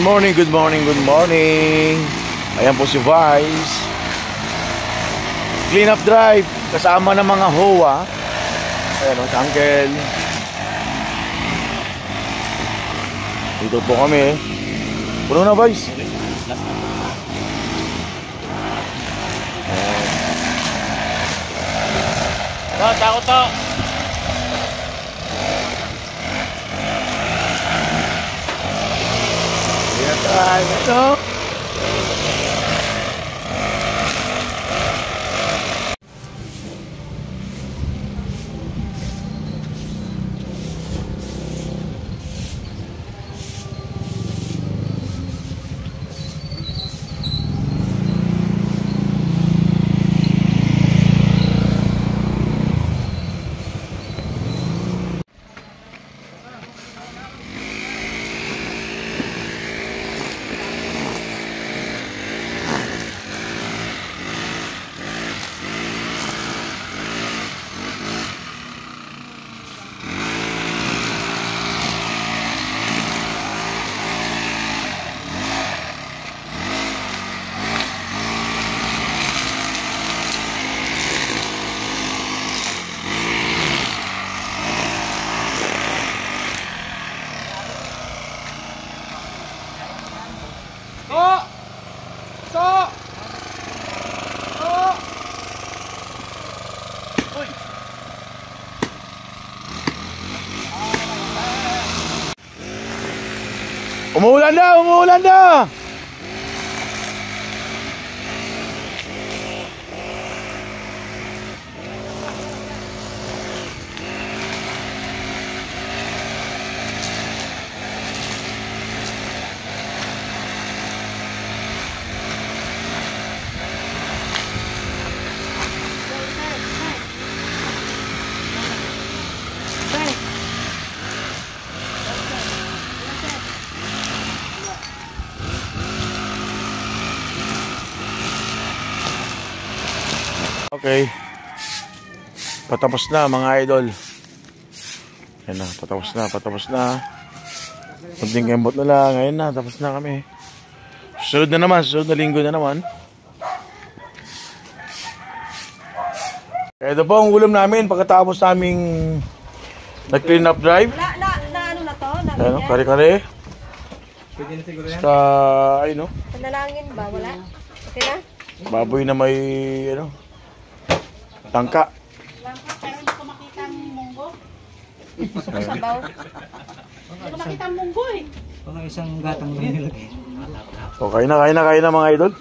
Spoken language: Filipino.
Morning, good morning, good morning. Ayan po si Vice. Clean up drive. Kasama ng mga HOA. Ayan o, si Uncle. Dito po kami. Puno na, Vice. To, takot to. Exacto. Ayan tayo. Ito. To! To! To! Uy! Umuulan na, umuulan na. Okay. Patapos na mga idol. Yan na, patapos na, patapos na. Kunting kembot na lang. Ngayon na, tapos na kami. Susunod na naman, susunod na linggo na naman. Ito po ang ulam namin pagkatapos naming nag-clean up drive. Na, na, na ano na to? Na, Ayan, ganyan? kare-kare. Sa, ayun, no, Panalangin ba? Wala? Okay na? baboy na may, ano, tangka. Sabaw. Mga isang gatang lang nilagay. O, kain na, kain na, kain na mga idol.